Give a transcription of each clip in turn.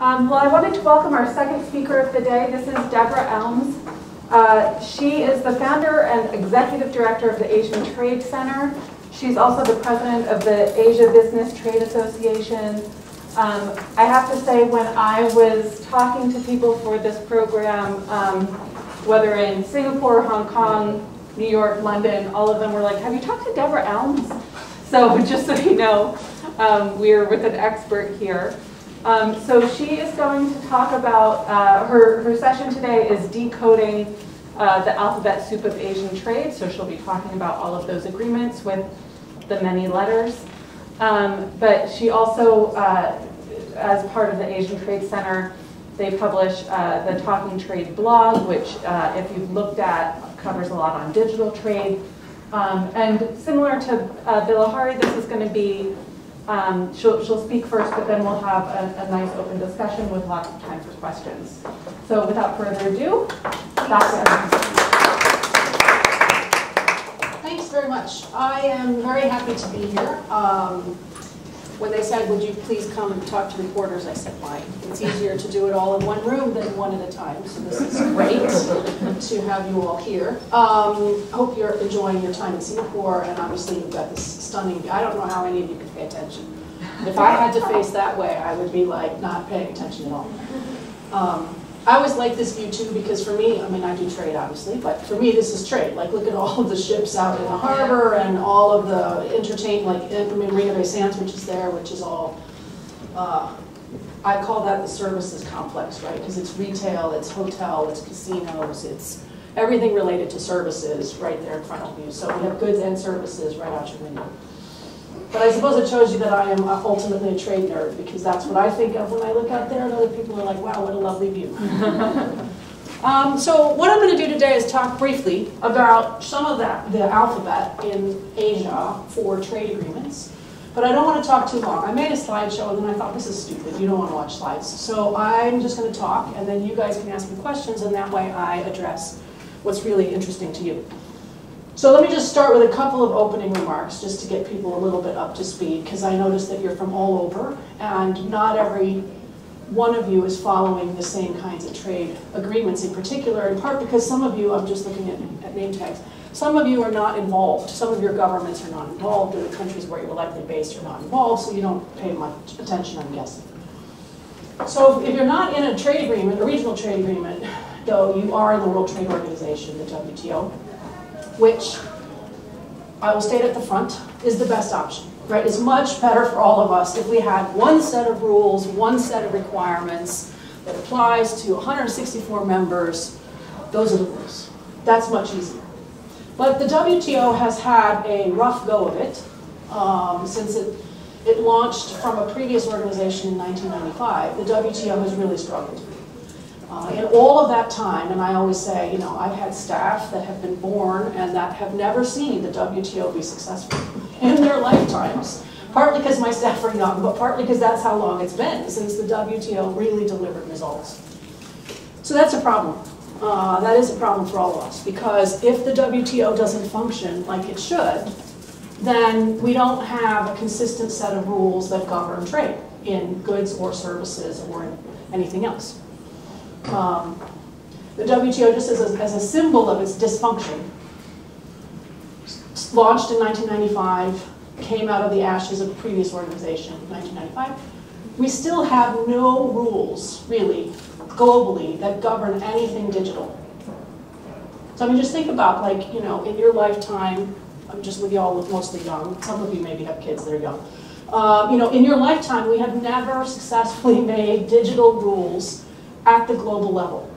Um, well, I wanted to welcome our second speaker of the day. This is Deborah Elms. Uh, she is the founder and executive director of the Asian Trade Centre. She's also the president of the Asia Business Trade Association. Um, I have to say, when I was talking to people for this program, um, whether in Singapore, Hong Kong, New York, London, all of them were like, have you talked to Deborah Elms? So just so you know, um, we're with an expert here. Um, so she is going to talk about, uh, her, her session today is decoding uh, the alphabet soup of Asian trade. So she'll be talking about all of those agreements with the many letters. Um, but she also, uh, as part of the Asian Trade Centre, they publish uh, the Talking Trade blog, which uh, if you've looked at, covers a lot on digital trade. Um, and similar to uh, Bilahari, this is going to be um, she'll, she'll speak first, but then we'll have a, a, nice open discussion with lots of time for questions. So without further ado, Dr. Thanks very much. I am very happy to be here. Um, when they said, would you please come and talk to reporters, I said, why? It's easier to do it all in one room than one at a time, so this is great to have you all here. Um, hope you're enjoying your time in Singapore, and obviously you've got this stunning, I don't know how any of you can pay attention. If I had to face that way, I would be like not paying attention at all. Um, I always like this view too because for me, I mean, I do trade obviously, but for me this is trade. Like look at all of the ships out in the harbor and all of the entertain, like I mean, Marina Bay Sands, which is there, which is all, uh, I call that the services complex, right? Because it's retail, it's hotel, it's casinos, it's everything related to services right there in front of you. So we have goods and services right out your window. But I suppose it shows you that I am ultimately a trade nerd because that's what I think of when I look out there and other people are like, wow, what a lovely view. um, so what I'm going to do today is talk briefly about some of that, the alphabet in Asia for trade agreements. But I don't want to talk too long. I made a slideshow and then I thought, this is stupid. You don't want to watch slides. So I'm just going to talk and then you guys can ask me questions and that way I address what's really interesting to you. So let me just start with a couple of opening remarks just to get people a little bit up to speed because I noticed that you're from all over and not every one of you is following the same kinds of trade agreements in particular, in part because some of you, I'm just looking at, at name tags, some of you are not involved. Some of your governments are not involved, or the countries where you're likely based are not involved, so you don't pay much attention, I'm guessing. So if you're not in a trade agreement, a regional trade agreement, though you are in the World Trade Organization, the WTO, which I will state at the front is the best option. Right? It's much better for all of us if we had one set of rules, one set of requirements that applies to 164 members. Those are the rules. That's much easier. But the WTO has had a rough go of it um, since it, it launched from a previous organization in 1995. The WTO has really struggled. Uh, in all of that time, and I always say, you know, I've had staff that have been born and that have never seen the WTO be successful in their lifetimes. Partly because my staff are young, but partly because that's how long it's been since the WTO really delivered results. So that's a problem. Uh, that is a problem for all of us because if the WTO doesn't function like it should, then we don't have a consistent set of rules that govern trade in goods or services or in anything else um, the WTO just as a, as a symbol of its dysfunction. Launched in 1995, came out of the ashes of a previous organization in 1995. We still have no rules, really, globally, that govern anything digital. So I mean, just think about, like, you know, in your lifetime, I'm just with y'all mostly young, some of you maybe have kids that are young. Uh, you know, in your lifetime, we have never successfully made digital rules at the global level.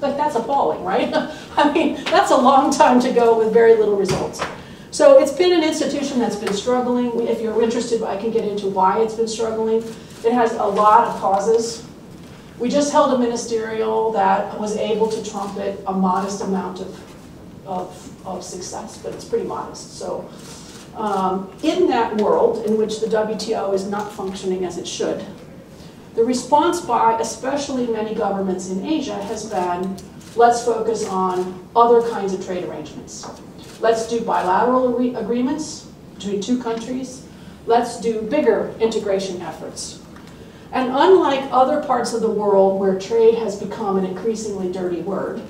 Like that's appalling, right? I mean, that's a long time to go with very little results. So it's been an institution that's been struggling. If you're interested, I can get into why it's been struggling. It has a lot of causes. We just held a ministerial that was able to trumpet a modest amount of, of, of success, but it's pretty modest. So um, in that world in which the WTO is not functioning as it should, the response by especially many governments in Asia has been, let's focus on other kinds of trade arrangements. Let's do bilateral agreements between two countries. Let's do bigger integration efforts. And unlike other parts of the world where trade has become an increasingly dirty word,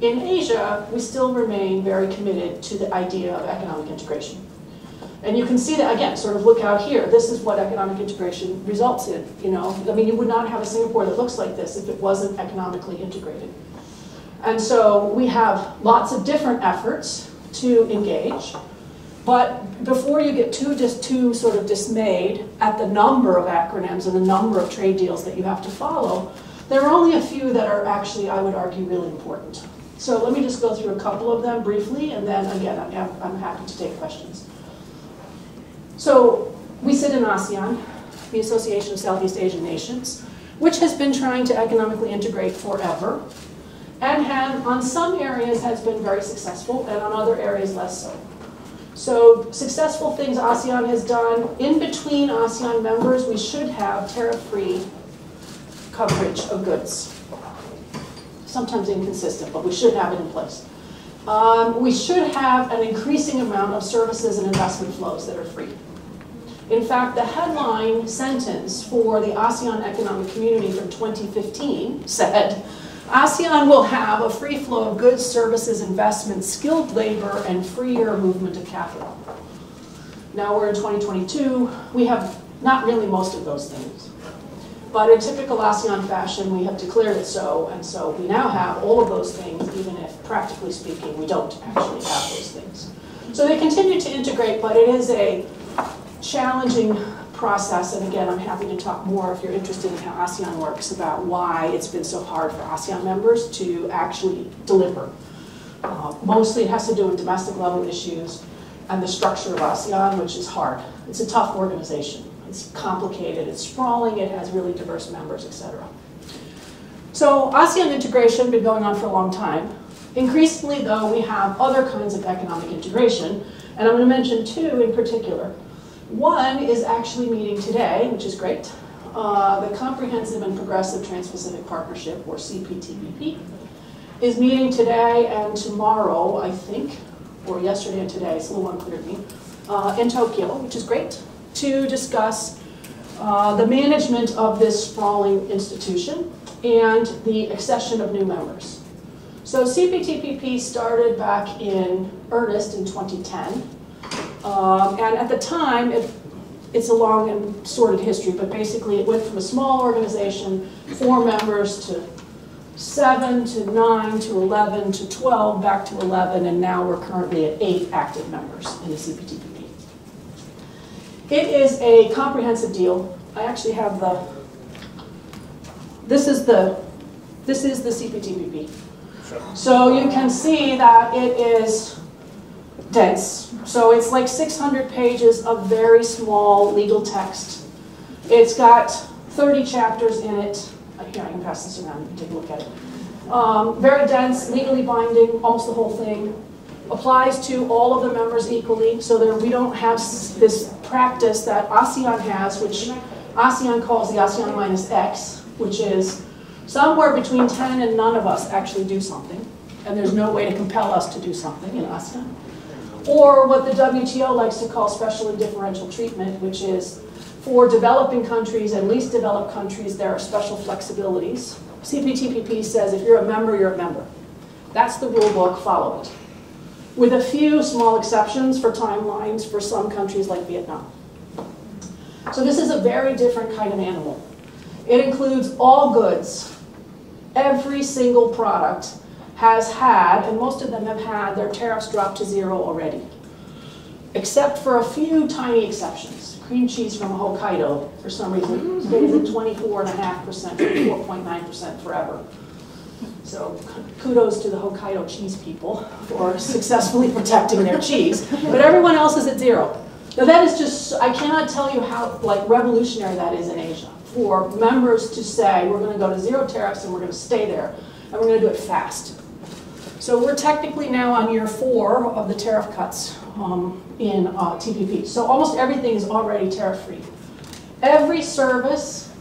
in Asia, we still remain very committed to the idea of economic integration. And you can see that, again, sort of look out here. This is what economic integration results in, you know. I mean, you would not have a Singapore that looks like this if it wasn't economically integrated. And so we have lots of different efforts to engage. But before you get too, just too sort of dismayed at the number of acronyms and the number of trade deals that you have to follow, there are only a few that are actually, I would argue, really important. So let me just go through a couple of them briefly, and then again, I'm, I'm happy to take questions. So we sit in ASEAN, the Association of Southeast Asian Nations, which has been trying to economically integrate forever, and have, on some areas has been very successful, and on other areas less so. So successful things ASEAN has done, in between ASEAN members, we should have tariff-free coverage of goods. Sometimes inconsistent, but we should have it in place. Um, we should have an increasing amount of services and investment flows that are free. In fact, the headline sentence for the ASEAN Economic Community from 2015 said, ASEAN will have a free flow of goods, services, investments, skilled labor, and freer movement of capital. Now we're in 2022. We have not really most of those things. But in typical ASEAN fashion, we have declared it so, and so we now have all of those things, even if practically speaking, we don't actually have those things. So they continue to integrate, but it is a challenging process, and again, I'm happy to talk more if you're interested in how ASEAN works about why it's been so hard for ASEAN members to actually deliver. Uh, mostly it has to do with domestic level issues and the structure of ASEAN, which is hard. It's a tough organization. It's complicated, it's sprawling, it has really diverse members, etc. So ASEAN integration has been going on for a long time. Increasingly, though, we have other kinds of economic integration, and I'm going to mention two in particular. One is actually meeting today, which is great. Uh, the Comprehensive and Progressive Trans-Pacific Partnership, or CPTPP, is meeting today and tomorrow, I think, or yesterday and today, it's a little unclear to me, uh, in Tokyo, which is great, to discuss uh, the management of this sprawling institution and the accession of new members. So CPTPP started back in earnest in 2010. Um, and at the time, it, it's a long and sordid history, but basically it went from a small organization, four members, to seven, to nine, to 11, to 12, back to 11, and now we're currently at eight active members in the CPTPP. It is a comprehensive deal. I actually have the, this is the, this is the CPTPP. So you can see that it is dense. So it's like 600 pages of very small legal text. It's got 30 chapters in it. Uh, here, I can pass this around and take a look at it. Um, very dense, legally binding, almost the whole thing. Applies to all of the members equally, so that we don't have this practice that ASEAN has, which ASEAN calls the ASEAN minus X, which is somewhere between 10 and none of us actually do something, and there's no way to compel us to do something in ASEAN or what the WTO likes to call special and differential treatment, which is for developing countries and least developed countries, there are special flexibilities. CPTPP says if you're a member, you're a member. That's the rule book, follow it. With a few small exceptions for timelines for some countries like Vietnam. So this is a very different kind of animal. It includes all goods, every single product, has had, and most of them have had, their tariffs dropped to zero already. Except for a few tiny exceptions. Cream cheese from Hokkaido, for some reason, stays at mm-hmm. 24.5%, 24.9% forever. So kudos to the Hokkaido cheese people for successfully protecting their cheese. But everyone else is at zero. Now that is just, I cannot tell you how like revolutionary that is in Asia. For members to say, we're going to go to zero tariffs and we're going to stay there, and we're going to do it fast. So we're technically now on year four of the tariff cuts um, in uh, TPP. So almost everything is already tariff-free. Every service,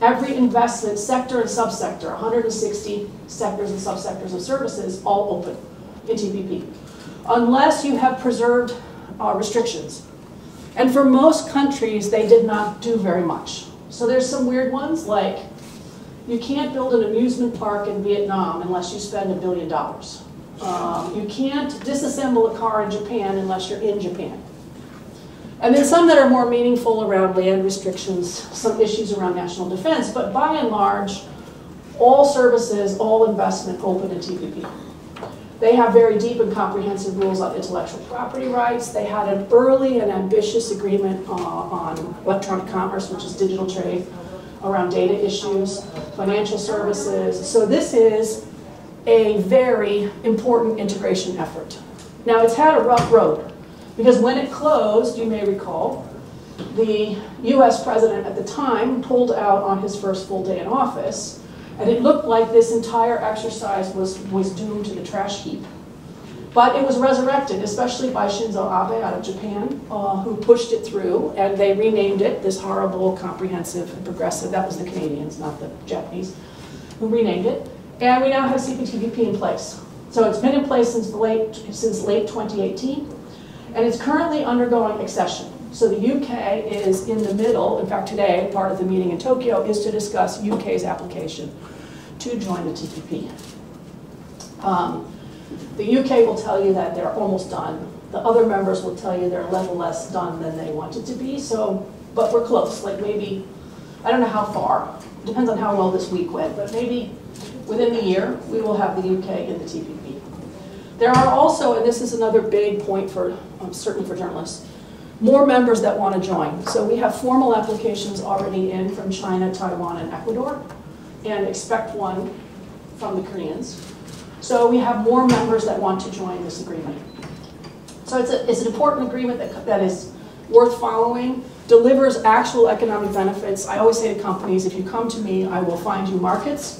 every investment, sector and subsector, 160 sectors and subsectors of services, all open in TPP, unless you have preserved uh, restrictions. And for most countries, they did not do very much. So there's some weird ones, like you can't build an amusement park in Vietnam unless you spend a billion dollars. Um, you can't disassemble a car in Japan unless you're in Japan. And then some that are more meaningful around land restrictions, some issues around national defense, but by and large, all services, all investment open to TPP. They have very deep and comprehensive rules on intellectual property rights. They had an early and ambitious agreement uh, on electronic commerce, which is digital trade, around data issues, financial services. So this is a very important integration effort. Now it's had a rough road because when it closed, you may recall, the US president at the time pulled out on his first full day in office and it looked like this entire exercise was, was doomed to the trash heap. But it was resurrected, especially by Shinzo Abe out of Japan, uh, who pushed it through, and they renamed it this horrible, comprehensive, and progressive. That was the Canadians, not the Japanese, who renamed it. And we now have CPTPP in place. So it's been in place since late, since late 2018, and it's currently undergoing accession. So the UK is in the middle, in fact today, part of the meeting in Tokyo is to discuss UK's application to join the TPP. Um, the UK will tell you that they're almost done. The other members will tell you they're a little less done than they wanted to be, so, but we're close, like maybe, I don't know how far, depends on how well this week went, but maybe within the year, we will have the UK in the TPP. There are also, and this is another big point for, um, certainly for journalists, more members that want to join. So we have formal applications already in from China, Taiwan, and Ecuador, and expect one from the Koreans. So we have more members that want to join this agreement. So it's, a, it's an important agreement that, that is worth following, delivers actual economic benefits. I always say to companies, if you come to me, I will find you markets,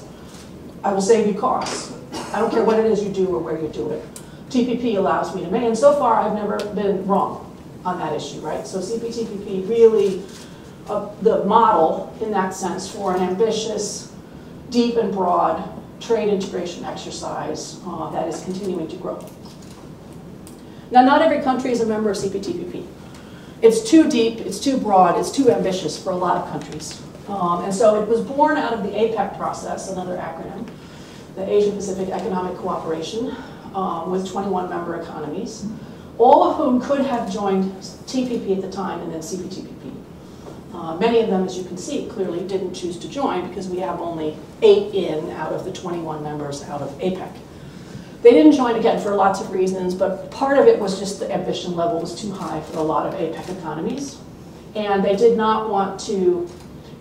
I will save you costs. I don't care what it is you do or where you do it. TPP allows me to make, and so far I've never been wrong on that issue, right? So CPTPP really, uh, the model in that sense for an ambitious, deep and broad trade integration exercise uh, that is continuing to grow. Now, not every country is a member of CPTPP. It's too deep, it's too broad, it's too ambitious for a lot of countries. Um, and so it was born out of the APEC process, another acronym, the Asia Pacific Economic Cooperation, um, with 21 member economies all of whom could have joined TPP at the time and then CPTPP. Uh, many of them, as you can see, clearly didn't choose to join because we have only eight in out of the 21 members out of APEC. They didn't join, again, for lots of reasons, but part of it was just the ambition level was too high for a lot of APEC economies. And they did not want to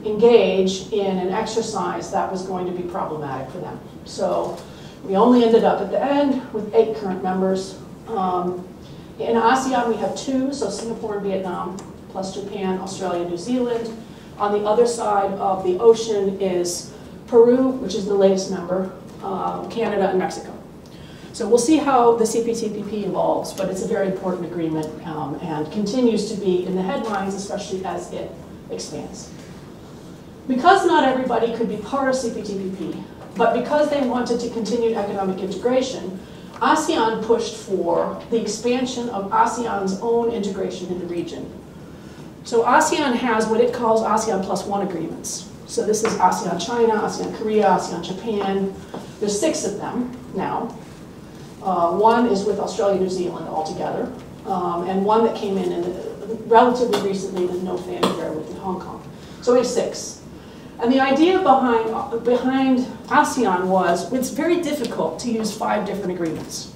engage in an exercise that was going to be problematic for them. So we only ended up at the end with eight current members. Um, in ASEAN, we have two, so Singapore and Vietnam, plus Japan, Australia, New Zealand. On the other side of the ocean is Peru, which is the latest member, uh, Canada, and Mexico. So we'll see how the CPTPP evolves, but it's a very important agreement um, and continues to be in the headlines, especially as it expands. Because not everybody could be part of CPTPP, but because they wanted to continue economic integration, ASEAN pushed for the expansion of ASEAN's own integration in the region. So ASEAN has what it calls ASEAN plus one agreements. So this is ASEAN China, ASEAN Korea, ASEAN Japan. There's six of them now. Uh, one is with Australia, New Zealand altogether, um, and one that came in, in relatively recently with no fanfare with Hong Kong. So we have six. And the idea behind, behind ASEAN was it's very difficult to use five different agreements.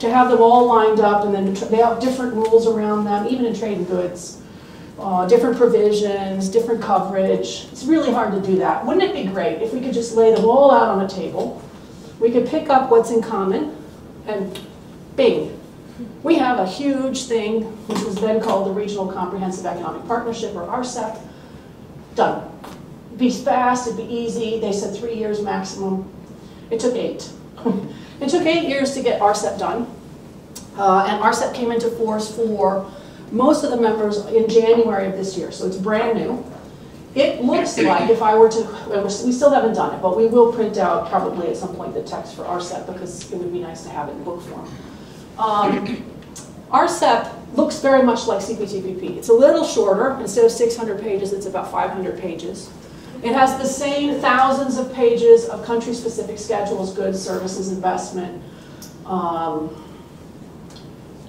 To have them all lined up and then they have different rules around them, even in trade and goods. Uh, different provisions, different coverage. It's really hard to do that. Wouldn't it be great if we could just lay them all out on a table? We could pick up what's in common and bing. We have a huge thing, which was then called the Regional Comprehensive Economic Partnership, or RCEP. Done be fast, it'd be easy. They said three years maximum. It took eight. it took eight years to get RCEP done. Uh, and RCEP came into force for most of the members in January of this year, so it's brand new. It looks like if I were to, we still haven't done it, but we will print out probably at some point the text for RCEP because it would be nice to have it in book form. Um, RCEP looks very much like CPTPP. It's a little shorter. Instead of 600 pages, it's about 500 pages. It has the same thousands of pages of country-specific schedules, goods, services, investment, um,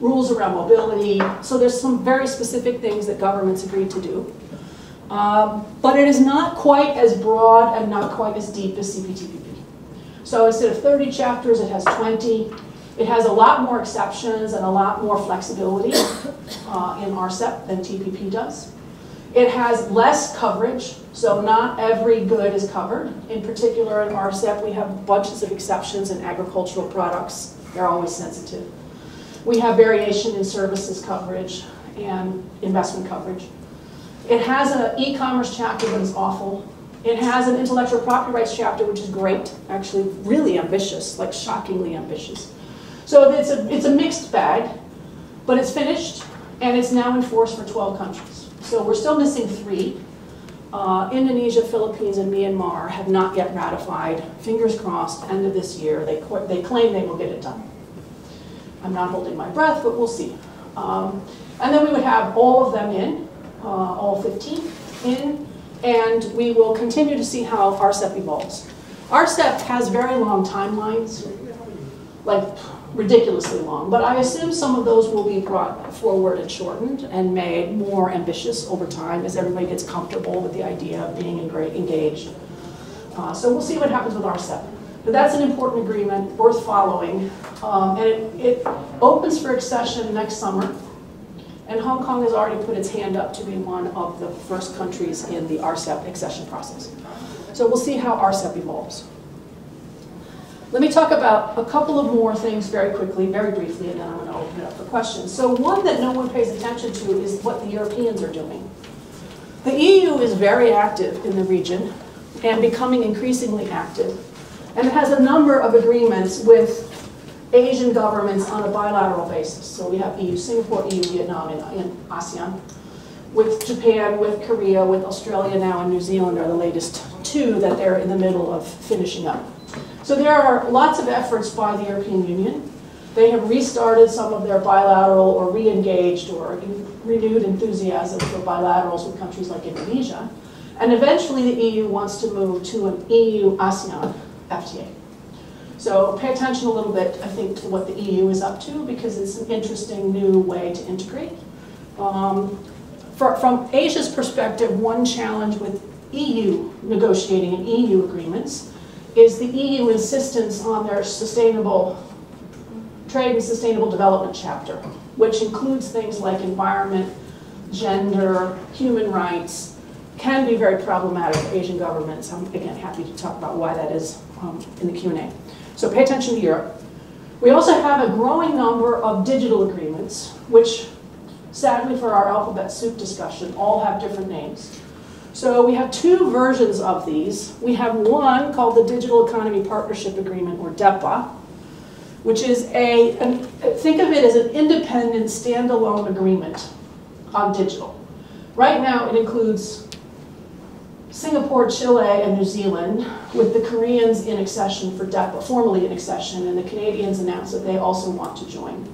rules around mobility. So there's some very specific things that governments agreed to do. Um, but it is not quite as broad and not quite as deep as CPTPP. So instead of 30 chapters, it has 20. It has a lot more exceptions and a lot more flexibility uh, in RCEP than TPP does. It has less coverage, so not every good is covered. In particular, in RCEP, we have bunches of exceptions in agricultural products. They're always sensitive. We have variation in services coverage and investment coverage. It has an e-commerce chapter that is awful. It has an intellectual property rights chapter, which is great, actually really ambitious, like shockingly ambitious. So it's a, it's a mixed bag, but it's finished, and it's now enforced for 12 countries. So we're still missing three. Uh, Indonesia, Philippines, and Myanmar have not yet ratified. Fingers crossed, end of this year, they, they claim they will get it done. I'm not holding my breath, but we'll see. Um, and then we would have all of them in, uh, all 15 in, and we will continue to see how RCEP evolves. RCEP has very long timelines, like ridiculously long, but I assume some of those will be brought forward and shortened and made more ambitious over time as everybody gets comfortable with the idea of being engaged. Uh, so we'll see what happens with RCEP. But that's an important agreement, worth following. Um, and it, it opens for accession next summer. And Hong Kong has already put its hand up to be one of the first countries in the RCEP accession process. So we'll see how RCEP evolves. Let me talk about a couple of more things very quickly, very briefly, and then I'm going to open it up for questions. So one that no one pays attention to is what the Europeans are doing. The EU is very active in the region and becoming increasingly active. And it has a number of agreements with Asian governments on a bilateral basis. So we have EU Singapore, EU Vietnam, and, ASEAN. With Japan, with Korea, with Australia now, and New Zealand are the latest two that they're in the middle of finishing up. So there are lots of efforts by the European Union. They have restarted some of their bilateral or re-engaged or renewed enthusiasm for bilaterals with countries like Indonesia. And eventually the EU wants to move to an EU-ASEAN FTA. So pay attention a little bit, I think, to what the EU is up to because it's an interesting new way to integrate. Um, for, from Asia's perspective, one challenge with EU negotiating and EU agreements is the EU insistence on their sustainable trade and sustainable development chapter, which includes things like environment, gender, human rights, can be very problematic for Asian governments. I'm, again, happy to talk about why that is um, in the Q&A. So pay attention to Europe. We also have a growing number of digital agreements, which sadly for our alphabet soup discussion all have different names. So we have two versions of these. We have one called the Digital Economy Partnership Agreement, or DEPA, which is a, an, think of it as an independent standalone agreement on digital. Right now it includes Singapore, Chile, and New Zealand, with the Koreans in accession for DEPA, formally in accession, and the Canadians announced that they also want to join.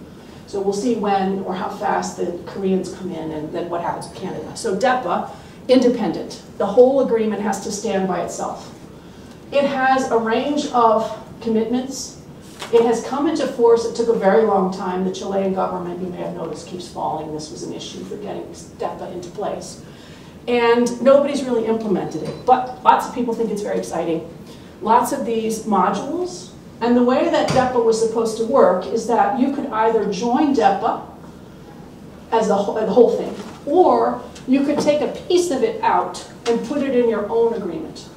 So we'll see when or how fast the Koreans come in and then what happens with Canada. So DEPA, independent. The whole agreement has to stand by itself. It has a range of commitments. It has come into force, it took a very long time. The Chilean government, you may have noticed, keeps falling. This was an issue for getting DEPA into place and nobody's really implemented it. But lots of people think it's very exciting. Lots of these modules, and the way that DEPA was supposed to work is that you could either join DEPA as the whole thing, or you could take a piece of it out and put it in your own agreement.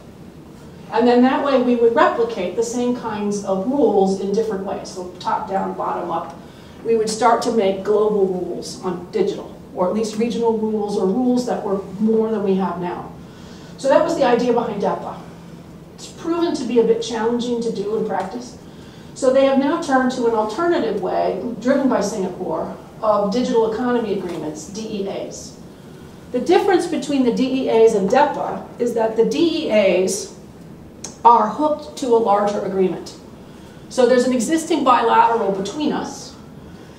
And then that way we would replicate the same kinds of rules in different ways. So top down, bottom up. We would start to make global rules on digital or at least regional rules or rules that were more than we have now. So that was the idea behind DEPA. It's proven to be a bit challenging to do in practice. So they have now turned to an alternative way, driven by Singapore, of digital economy agreements, DEAs. The difference between the DEAs and DEPA is that the DEAs are hooked to a larger agreement. So there's an existing bilateral between us,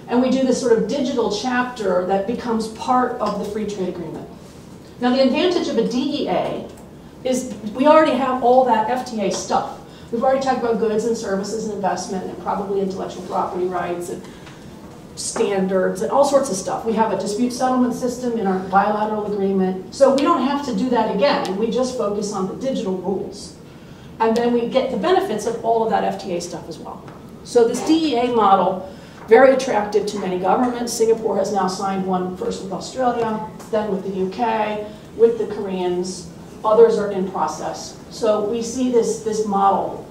And we do this sort of digital chapter that becomes part of the free trade agreement. Now, the advantage of a DEA is we already have all that FTA stuff. We've already talked about goods and services and investment and probably intellectual property rights and standards and all sorts of stuff. We have a dispute settlement system in our bilateral agreement. So we don't have to do that again. We just focus on the digital rules. And then we get the benefits of all of that FTA stuff as well. So this DEA model, very attractive to many governments. Singapore has now signed one first with Australia, then with the UK, with the Koreans. Others are in process. So we see this, this model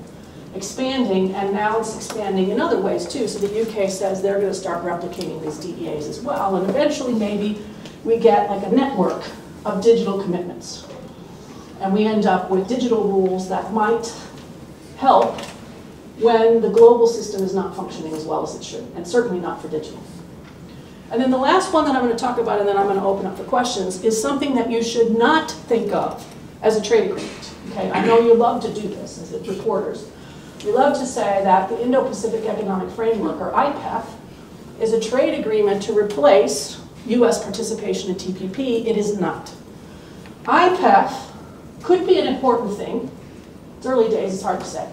expanding, and now it's expanding in other ways too. So the UK says they're going to start replicating these DEAs as well, and eventually maybe we get like a network of digital commitments. And we end up with digital rules that might help when the global system is not functioning as well as it should, and certainly not for digital. And then the last one that I'm going to talk about, and then I'm going to open up for questions, is something that you should not think of as a trade agreement. Okay, I know you love to do this as reporters. We love to say that the Indo-Pacific Economic Framework, or IPEF, is a trade agreement to replace U.S. participation in TPP. It is not. IPEF could be an important thing. It's early days, it's hard to say.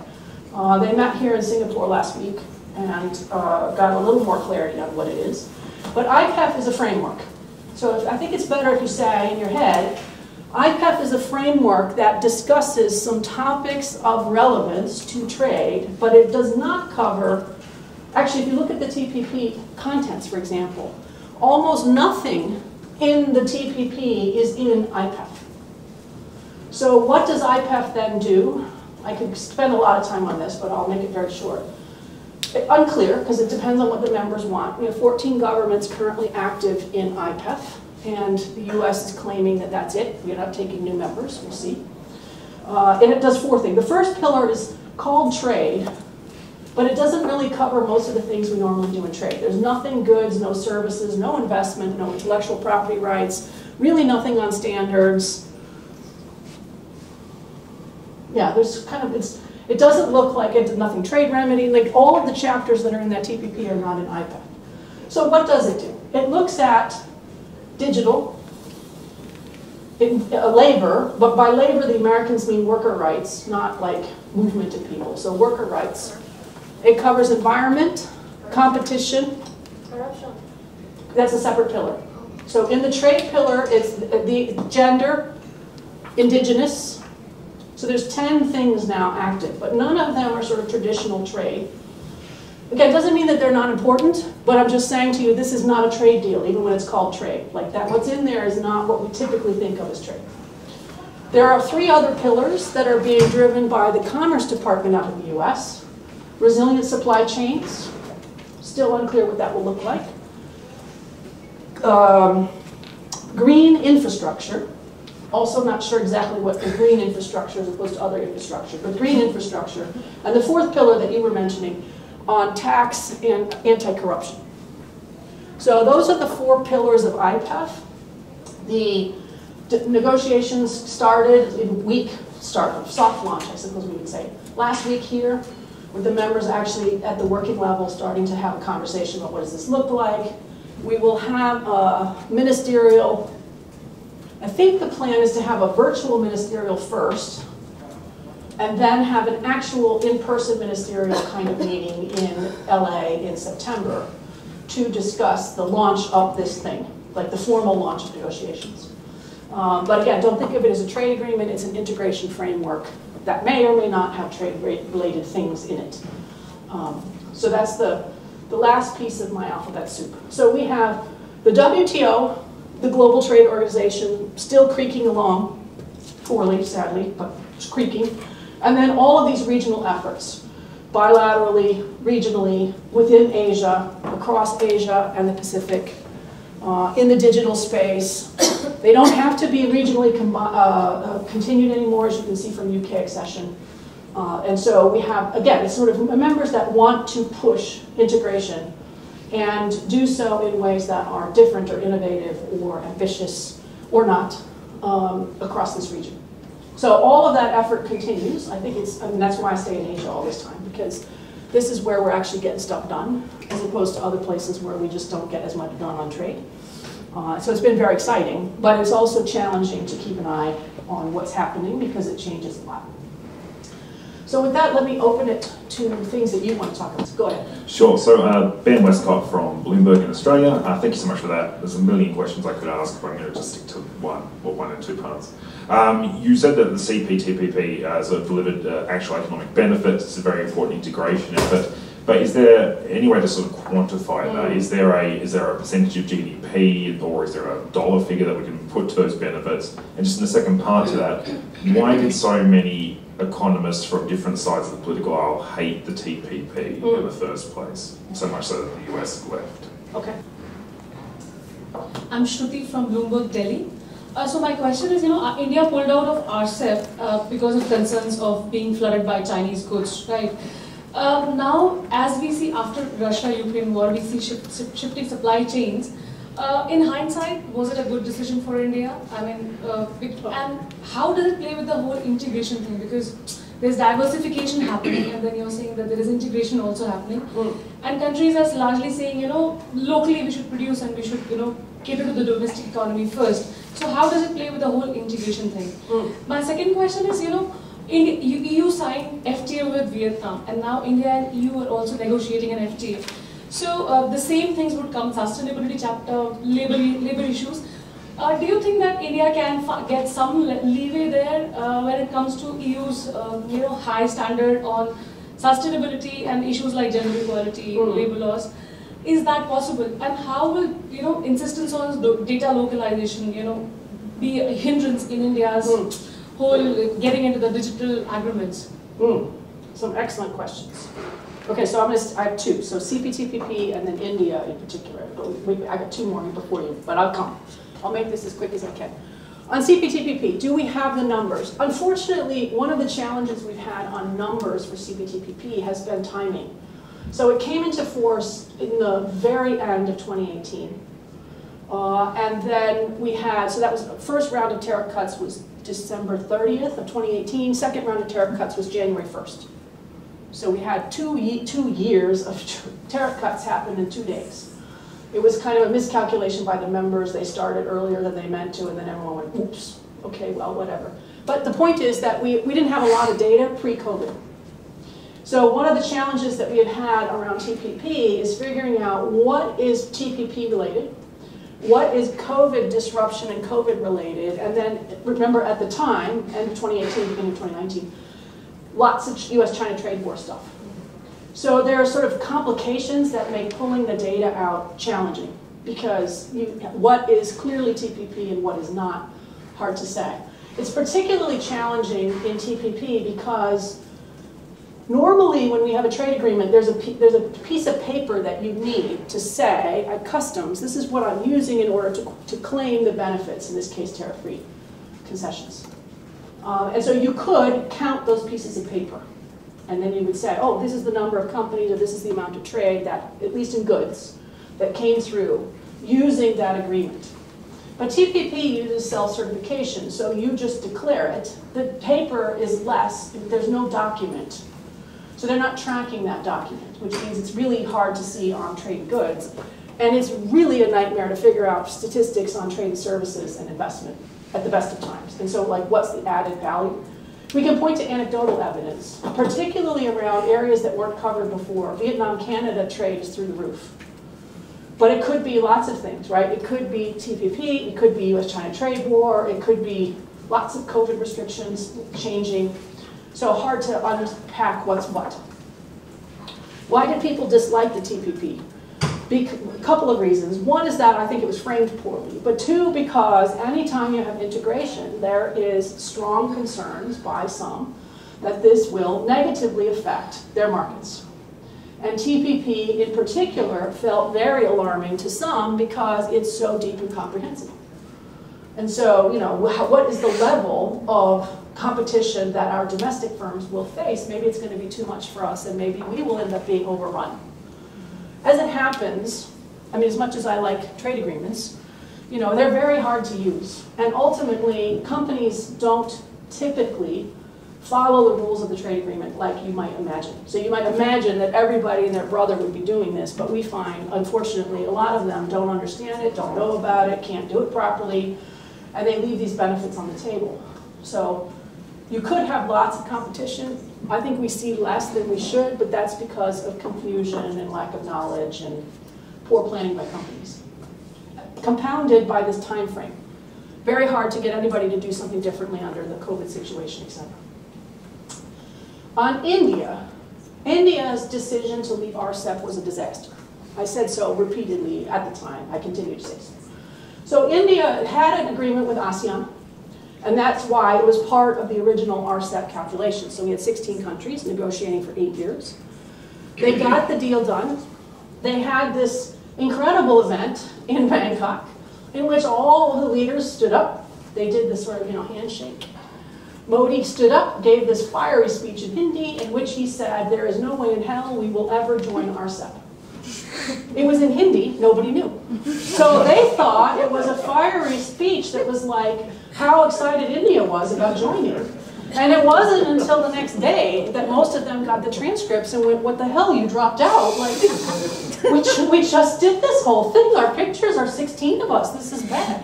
Uh, they met here in Singapore last week and uh, got a little more clarity on what it is. But IPEF is a framework. So if, I think it's better if you say in your head, IPEF is a framework that discusses some topics of relevance to trade, but it does not cover, actually if you look at the TPP contents, for example, almost nothing in the TPP is in IPEF. So what does IPEF then do? I could spend a lot of time on this, but I'll make it very short. It, unclear, because it depends on what the members want. We have 14 governments currently active in IPEF. And the US is claiming that that's it. We're not taking new members, we'll see. Uh, and it does four things. The first pillar is called trade, but it doesn't really cover most of the things we normally do in trade. There's nothing goods, no services, no investment, no intellectual property rights, really nothing on standards. Yeah, there's kind of, it's, it doesn't look like it, nothing trade remedy, like all of the chapters that are in that TPP are not in IPEF. So what does it do? It looks at digital, uh, labor, but by labor the Americans mean worker rights, not like movement of people. So worker rights. It covers environment, competition. Corruption. That's a separate pillar. So in the trade pillar, it's the gender, indigenous. So there's 10 things now active, but none of them are sort of traditional trade. Again, it doesn't mean that they're not important, but I'm just saying to you, this is not a trade deal, even when it's called trade. Like that, what's in there is not what we typically think of as trade. There are three other pillars that are being driven by the Commerce Department out of the US. Resilient supply chains, still unclear what that will look like. Um, green infrastructure, also not sure exactly what the green infrastructure as opposed to other infrastructure, but green infrastructure. And the fourth pillar that you were mentioning, on tax and anti-corruption. So those are the four pillars of IPEF. The negotiations started in week start, soft launch, I suppose we would say. Last week here, with the members actually at the working level starting to have a conversation about what does this look like. We will have a ministerial, I think the plan is to have a virtual ministerial first, and then have an actual in-person ministerial kind of meeting in LA in September to discuss the launch of this thing, like the formal launch of negotiations. Um, but again, don't think of it as a trade agreement, it's an integration framework that may or may not have trade-related things in it. Um, so that's the, the last piece of my alphabet soup. So we have the WTO, the Global Trade Organization, still creaking along, poorly, sadly, but it's creaking. And then all of these regional efforts, bilaterally, regionally, within Asia, across Asia and the Pacific, uh, in the digital space. They don't have to be regionally uh, uh, continued anymore, as you can see from UK accession. Uh, and so we have, again, it's sort of members that want to push integration and do so in ways that are different or innovative or ambitious or not um, across this region. So all of that effort continues. I think it's, I mean, that's why I stay in Asia all this time, because This is where we're actually getting stuff done, as opposed to other places where we just don't get as much done on trade. Uh, so it's been very exciting, but it's also challenging to keep an eye on what's happening because it changes a lot. So with that, let me open it to things that you want to talk about. Go ahead. Sure. So uh, Ben Westcott from Bloomberg in Australia. Uh, thank you so much for that. There's a million questions I could ask, but I'm going to just stick to one, or one and two parts. Um, you said that the CPTPP uh, sort of delivered uh, actual economic benefits. It's a very important integration effort. But is there any way to sort of quantify that? Is there a is there a percentage of GDP or is there a dollar figure that we can put to those benefits? And just in the second part to that, why did so many economists from different sides of the political aisle hate the TPP Mm. in the first place? So much so that the US left. Okay. I'm Shruti from Bloomberg, Delhi. Uh, so my question is, you know, uh, India pulled out of RCEP uh, because of concerns of being flooded by Chinese goods, right? Um, now, as we see after Russia-Ukraine war, we see shift, shift- shifting supply chains. Uh, in hindsight, was it a good decision for India? I mean, uh, and how does it play with the whole integration thing? Because there's diversification happening, and then you're saying that there is integration also happening. And countries are largely saying, you know, locally we should produce and we should, you know, cater to the domestic economy first. So how does it play with the whole integration thing? Mm. My second question is, you know, India, EU signed FTA with Vietnam, and now India and EU are also negotiating an FTA. So uh, the same things would come: sustainability chapter, labor labor issues. Uh, do you think that India can get some le- leeway there uh, when it comes to EU's, uh, you know, high standard on sustainability and issues like gender equality, Mm. labor laws? Is that possible? And how will, you know, insistence on data localization, you know, be a hindrance in India's Mm. whole getting into the digital agreements? Mm, some excellent questions. Okay, so I'm gonna, I have two, so CPTPP and then India in particular. We- I got two more before you, but I'll come. I'll make this as quick as I can. On CPTPP, do we have the numbers? Unfortunately, one of the challenges we've had on numbers for CPTPP has been timing. So it came into force in the very end of 2018. Uh, and then we had, so that was, the first round of tariff cuts was December 30th of 2018. Second round of tariff cuts was January 1st. So we had two, ye- two years of tariff cuts happen in two days. It was kind of a miscalculation by the members. They started earlier than they meant to, and then everyone went, oops, okay, well, whatever. But the point is that we, we didn't have a lot of data pre-COVID. So one of the challenges that we have had around TPP is figuring out what is TPP related, what is COVID disruption and COVID related, and then remember at the time, end of 2018, beginning of 2019, lots of US-China trade war stuff. So there are sort of complications that make pulling the data out challenging because you, what is clearly TPP and what is not, hard to say. It's particularly challenging in TPP because normally when we have a trade agreement, there's a, there's a piece of paper that you need to say at customs, this is what I'm using in order to, to claim the benefits, in this case tariff-free concessions. Um, and so you could count those pieces of paper. And then you would say, oh, this is the number of companies, or this is the amount of trade that, at least in goods, that came through using that agreement. But TPP uses self-certification, so you just declare it. The paper is less, there's no document. So they're not tracking that document, which means it's really hard to see on trade goods. And it's really a nightmare to figure out statistics on trade services and investment at the best of times. And so like, what's the added value? We can point to anecdotal evidence, particularly around areas that weren't covered before. Vietnam-Canada trade is through the roof. But it could be lots of things, right? It could be TPP, it could be US-China trade war, it could be lots of COVID restrictions changing. So hard to unpack what's what. Why did people dislike the TPP? Bec- a couple of reasons. One is that I think it was framed poorly, but two, because anytime you have integration, there is strong concerns by some that this will negatively affect their markets. And TPP in particular felt very alarming to some because it's so deep and comprehensive. And so, you know, what is the level of competition that our domestic firms will face? Maybe it's going to be too much for us and maybe we will end up being overrun. As it happens, I mean, as much as I like trade agreements, you know, they're very hard to use. And ultimately, companies don't typically follow the rules of the trade agreement like you might imagine. So you might imagine that everybody and their brother would be doing this, but we find, unfortunately, a lot of them don't understand it, don't know about it, can't do it properly, and they leave these benefits on the table. So you could have lots of competition. I think we see less than we should, but that's because of confusion and lack of knowledge and poor planning by companies. Compounded by this time frame. Very hard to get anybody to do something differently under the COVID situation, etc. On India, India's decision to leave RCEP was a disaster. I said so repeatedly at the time. I continue to say so. So India had an agreement with ASEAN, and that's why it was part of the original RCEP calculation. So we had 16 countries negotiating for eight years. They got the deal done. They had this incredible event in Bangkok in which all of the leaders stood up. They did this sort of, you know, handshake. Modi stood up, gave this fiery speech in Hindi in which he said, there is no way in hell we will ever join RCEP. It was in Hindi, nobody knew. So they thought it was a fiery speech that was like how excited India was about joining. And it wasn't until the next day that most of them got the transcripts and went, what the hell, you dropped out? Like, we, we just did this whole thing. Our pictures are 16 of us. This is bad.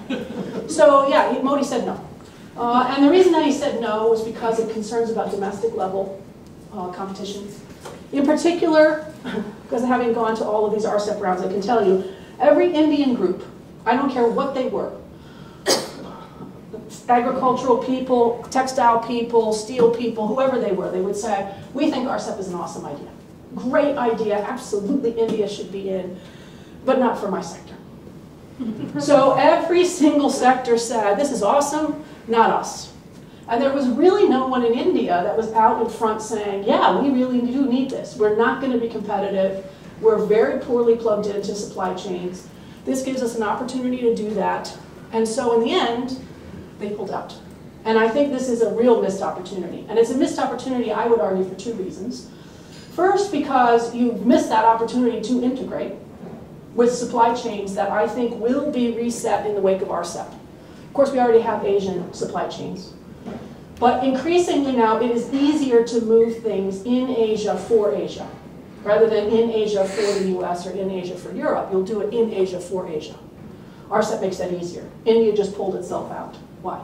So yeah, Modi said no. Uh, and the reason that he said no was because of concerns about domestic level uh, competition. In particular, because having gone to all of these RCEP rounds, I can tell you, every Indian group, I don't care what they were, agricultural people, textile people, steel people, whoever they were, they would say, we think RCEP is an awesome idea. Great idea, absolutely India should be in, but not for my sector. so every single sector said, this is awesome, not us. And there was really no one in India that was out in front saying, yeah, we really do need this. We're not going to be competitive. We're very poorly plugged into supply chains. This gives us an opportunity to do that. And so in the end, they pulled out. And I think this is a real missed opportunity. And it's a missed opportunity, I would argue, for two reasons. First, because you've missed that opportunity to integrate with supply chains that I think will be reset in the wake of RCEP. Of course, we already have Asian supply chains. But increasingly now, it is easier to move things in Asia for Asia, rather than in Asia for the US or in Asia for Europe. You'll do it in Asia for Asia. RCEP makes that easier. India just pulled itself out. Why?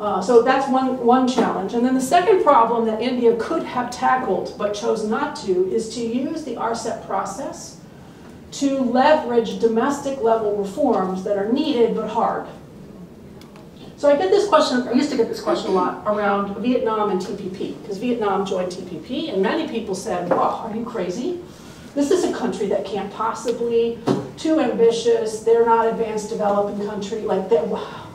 Uh, so that's one, one challenge. And then the second problem that India could have tackled but chose not to is to use the RCEP process to leverage domestic level reforms that are needed but hard. So I get this question, I used to get this question a lot around Vietnam and TPP, because Vietnam joined TPP, and many people said, wow, are you crazy? This is a country that can't possibly, too ambitious, they're not advanced developing country, like that, wow.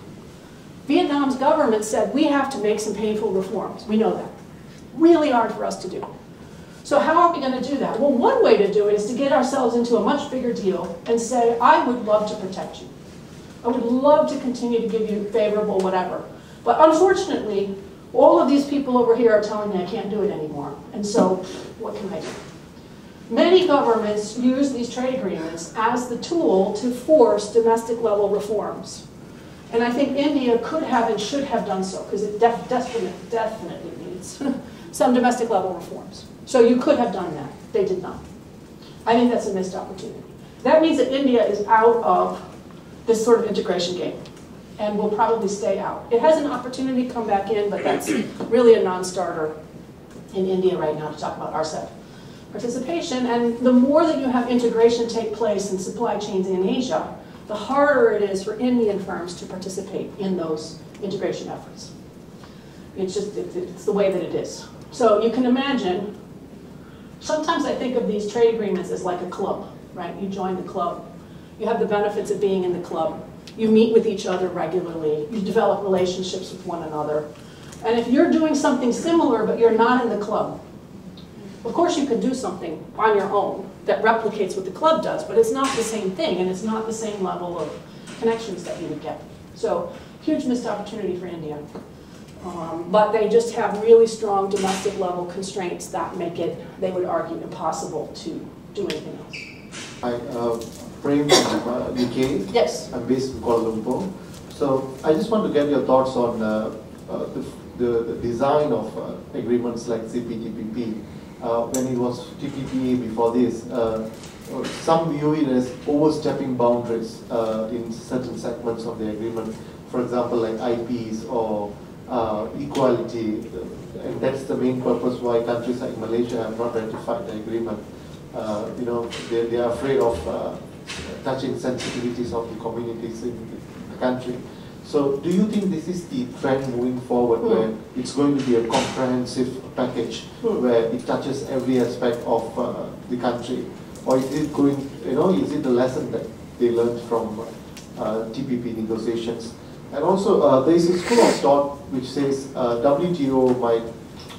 Vietnam's government said, we have to make some painful reforms. We know that. Really hard for us to do. So how are we going to do that? Well, one way to do it is to get ourselves into a much bigger deal and say, I would love to protect you. I would love to continue to give you favorable whatever. But unfortunately, all of these people over here are telling me I can't do it anymore. And so, what can I do? Many governments use these trade agreements as the tool to force domestic level reforms. And I think India could have and should have done so, because it def definitely, definitely needs some domestic level reforms. So you could have done that. They did not. I think that's a missed opportunity. That means that India is out of this sort of integration game and will probably stay out. It has an opportunity to come back in, but that's really a non-starter in India right now to talk about RCEP participation. And the more that you have integration take place in supply chains in Asia, the harder it is for Indian firms to participate in those integration efforts. It's just, it's the way that it is. So you can imagine, sometimes I think of these trade agreements as like a club, right? You join the club. You have the benefits of being in the club. You meet with each other regularly. You develop relationships with one another. And if you're doing something similar, but you're not in the club, of course you can do something on your own that replicates what the club does, but it's not the same thing, and it's not the same level of connections that you would get. So, huge missed opportunity for India. Um, but they just have really strong domestic level constraints that make it, they would argue, impossible to do anything else. Hi, uh, Prem from uh, UK. Yes. I'm based in Kuala Lumpur. So I just want to get your thoughts on uh, uh, the the, the design of uh, agreements like CPTPP, uh, when it was TPPA before this, uh, some view it as overstepping boundaries uh, in certain segments of the agreement. For example, like IPs or uh, equality, and that's the main purpose why countries like Malaysia have not ratified the agreement. Uh, you know, they, they are afraid of uh, touching sensitivities of the communities in the country. So do you think this is the trend moving forward Hmm. where it's going to be a comprehensive package Hmm. where it touches every aspect of uh, the country? Or is it going, you know, is it the lesson that they learned from uh, TPP negotiations? And also, uh, there is a school of thought which says uh, WTO might,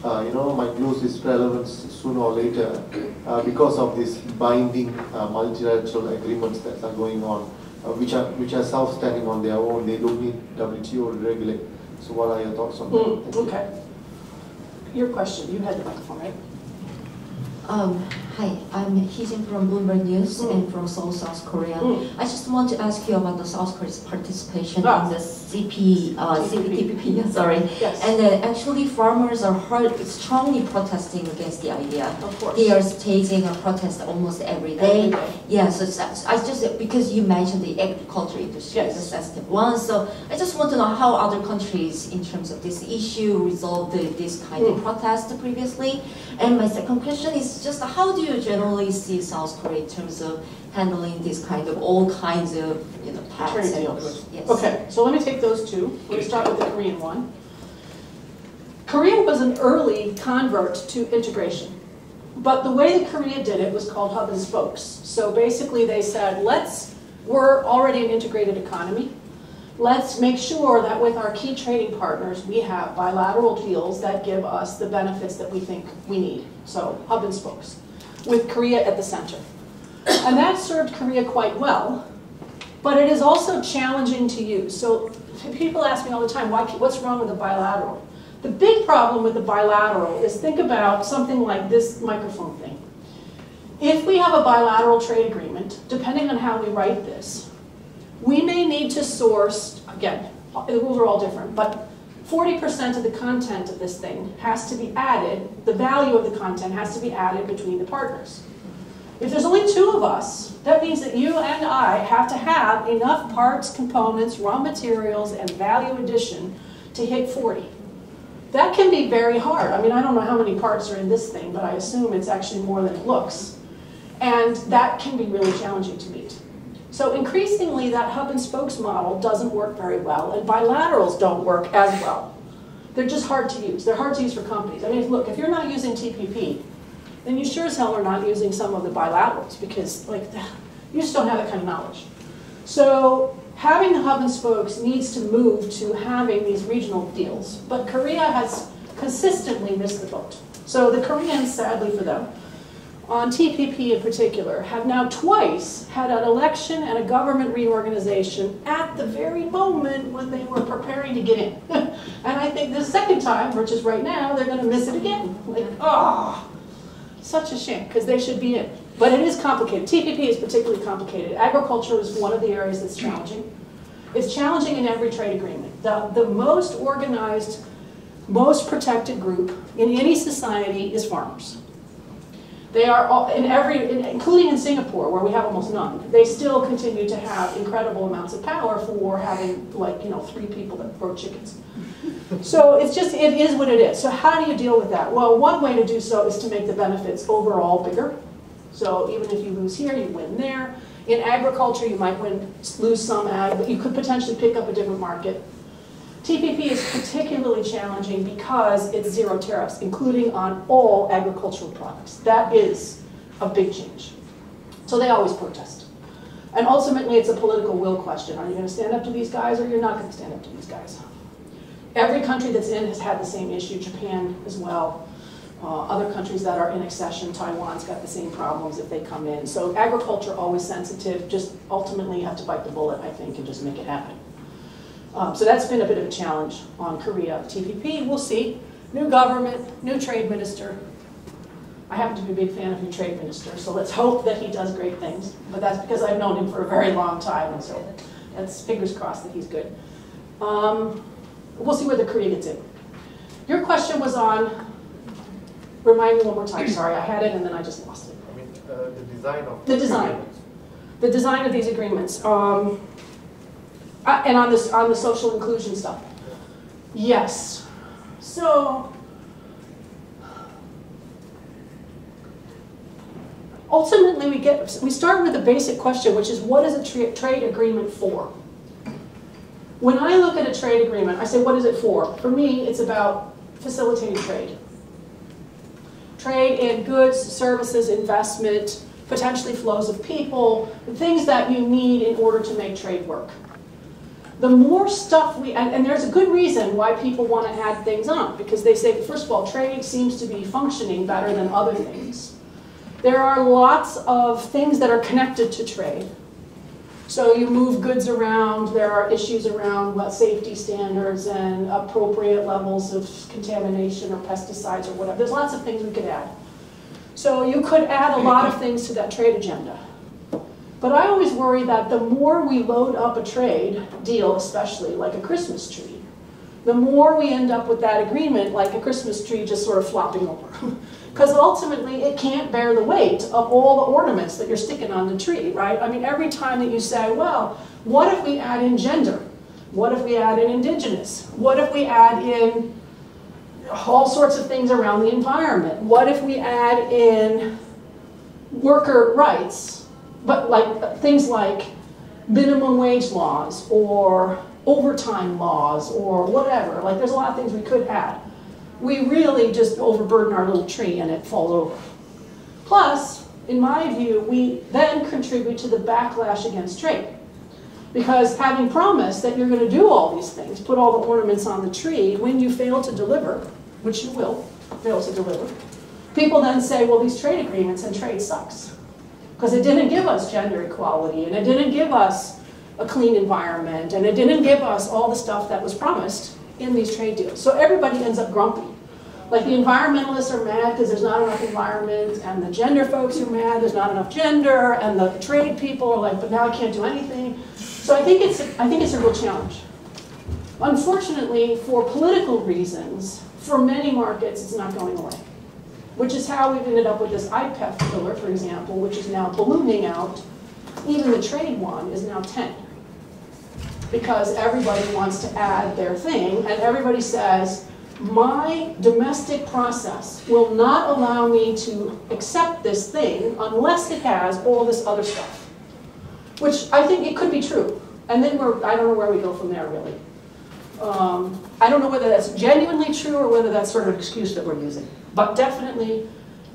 uh, you know, might lose its relevance sooner or later uh, because of these binding uh, multilateral agreements that are going on, uh, which are which are self-standing on their own. They don't need WTO to regulate. So, what are your thoughts on that? Hmm, Thank you. Okay. Your question, you had the microphone, right? Um, hi, I'm Hee-jin from Bloomberg News Mm. and from Seoul, South Korea. Mm. I just want to ask you about the South Korea's participation Ah. in the CP, uh, TPP. CPTPP, sorry. Yes. And uh, actually farmers are hard, strongly protesting against the idea. Of course. They are staging a protest almost every Every day. day. Yes, it's, I just, because you mentioned the agriculture industry Yes. is a sensitive one, so I just want to know how other countries, in terms of this issue, resolved the- this kind of Mm. protest previously. And my second question is just how do you generally see South Korea in terms of handling this kind of all kinds of, you know, Trade tax deals. yes. Okay, so let me take those two. Let me start with the Korean one. Korea was an early convert to integration. But the way that Korea did it was called hub and spokes. So basically they said, let's, we're already an integrated economy. Let's make sure that with our key trading partners, we have bilateral deals that give us the benefits that we think we need. So hub and spokes, with Korea at the center. And that served Korea quite well, but it is also challenging to use. So people ask me all the time, why, what's wrong with the bilateral? The big problem with the bilateral is think about something like this microphone thing. If we have a bilateral trade agreement, depending on how we write this, we may need to source, again, the rules are all different, but 40% of the content of this thing has to be added, the value of the content has to be added between the partners. If there's only two of us, that means that you and I have to have enough parts, components, raw materials, and value addition to hit 40. That can be very hard. I mean, I don't know how many parts are in this thing, but I assume it's actually more than it looks. And that can be really challenging to meet. So increasingly, that hub and spokes model doesn't work very well, and bilaterals don't work as well. They're just hard to use. They're hard to use for companies. I mean, look, if you're not using TPP, then you sure as hell are not using some of the bilaterals because, like, you just don't have that kind of knowledge. So having the hub and spokes needs to move to having these regional deals. But Korea has consistently missed the boat. So the Koreans, sadly for them, on TPP in particular, have now twice had an election and a government reorganization at the very moment when they were preparing to get in. and I think the second time, which is right now, they're going to miss it again. Like, ah, such a shame, because they should be in. But it is complicated. TPP is particularly complicated. Agriculture is one of the areas that's challenging. It's challenging in every trade agreement. The, the most organized, most protected group in any society is farmers. They are, all, in every, in- including in Singapore, where we have almost none, they still continue to have incredible amounts of power for having, like, you know, three people that grow chickens. So it's just, it is what it is. So how do you deal with that? Well, one way to do so is to make the benefits overall bigger. So even if you lose here, you win there. In agriculture, you might win, lose some ag, but you could potentially pick up a different market. TPP is particularly challenging because it's zero tariffs, including on all agricultural products. That is a big change. So they always protest. And ultimately, it's a political will question. Are you going to stand up to these guys or you're not going to stand up to these guys? Every country that's in has had the same issue, Japan as well. Uh, other countries that are in accession, Taiwan's got the same problems if they come in. So agriculture always sensitive, just ultimately have to bite the bullet, I think, and just make it happen. Um, so that's been a bit of a challenge on Korea. TPP, we'll see. New government, new trade minister. I happen to be a big fan of your trade minister, so let's hope that he does great things. But that's because I've known him for a very long time, and so that's fingers crossed that he's good. Um, we'll see whether Korea gets in. Your question was on, remind me one more time, sorry, I had it and then I just lost it. I mean, uh, the design of. The the design. The design of these agreements, um, uh, and on this, on the social inclusion stuff. Yes. So, ultimately, we get, we start with a basic question, which is what is a tra- trade agreement for? When I look at a trade agreement, I say, what is it for? For me, it's about facilitating trade. Trade in goods, services, investment, potentially flows of people, the things that you need in order to make trade work. The more stuff we, and, and there's a good reason why people want to add things on, because they say, first of all, trade seems to be functioning better than other things. There are lots of things that are connected to trade. So you move goods around, there are issues around what safety standards and appropriate levels of contamination or pesticides or whatever. There's lots of things we could add. So you could add a lot of things to that trade agenda. But I always worry that the more we load up a trade deal, especially like a Christmas tree, the more we end up with that agreement like a Christmas tree just sort of flopping over. Because ultimately, it can't bear the weight of all the ornaments that you're sticking on the tree, right? I mean, every time that you say, well, what if we add in gender? What if we add in indigenous? What if we add in all sorts of things around the environment? What if we add in worker rights, but like things like minimum wage laws or overtime laws or whatever? Like, there's a lot of things we could add we really just overburden our little tree and it falls over. Plus, in my view, we then contribute to the backlash against trade. Because having promised that you're going to do all these things, put all the ornaments on the tree, when you fail to deliver, which you will fail to deliver, people then say, well, these trade agreements and trade sucks. Because it didn't give us gender equality, and it didn't give us a clean environment, and it didn't give us all the stuff that was promised in these trade deals. So everybody ends up grumpy. Like the environmentalists are mad because there's not enough environment, and the gender folks are mad there's not enough gender, and the trade people are like, but now I can't do anything. So I think it's I think it's a real challenge. Unfortunately, for political reasons, for many markets, it's not going away. Which is how we've ended up with this IPEF pillar, for example, which is now ballooning out. Even the trade one is now 10 because everybody wants to add their thing, and everybody says, my domestic process will not allow me to accept this thing unless it has all this other stuff. Which I think it could be true. And then we're, I don't know where we go from there, really. Um, I don't know whether that's genuinely true or whether that's sort of an excuse that we're using. But definitely,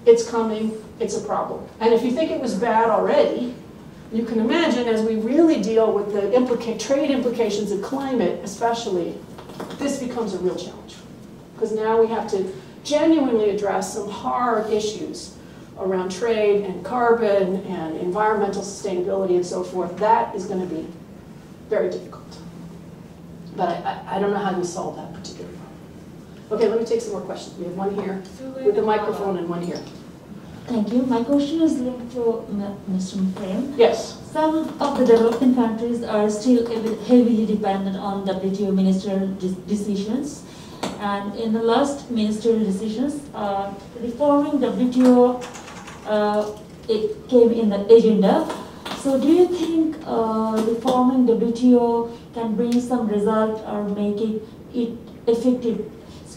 it's coming, it's a problem. And if you think it was bad already, you can imagine as we really deal with the implica trade implications of climate, especially, this becomes a real challenge. Because now we have to genuinely address some hard issues around trade and carbon and environmental sustainability and so forth. That is going to be very difficult. But I, I, I don't know how we solve that particular. Okay, let me take some more questions. We have one here with the microphone and one here. Thank you. My question is linked to Mr. Prem. Yes. Some of the developing countries are still heavily dependent on WTO ministerial decisions. And in the last ministerial decisions, uh, reforming WTO uh, it came in the agenda. So do you think uh, reforming WTO can bring some result or make it, it effective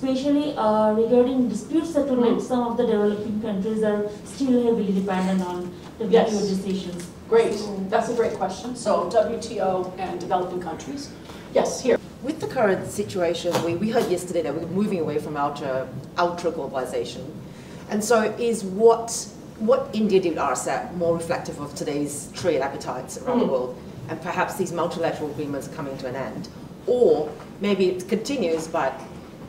especially uh, regarding dispute settlement, mm. some of the developing countries are still heavily dependent on WTO yes. decisions. Great, so, that's a great question. So WTO and developing countries. Yes, here. With the current situation, we, we heard yesterday that we're moving away from ultra, ultra globalization. And so is what, what India did with RCEP more reflective of today's trade appetites around mm. the world? And perhaps these multilateral agreements are coming to an end. Or maybe it continues, but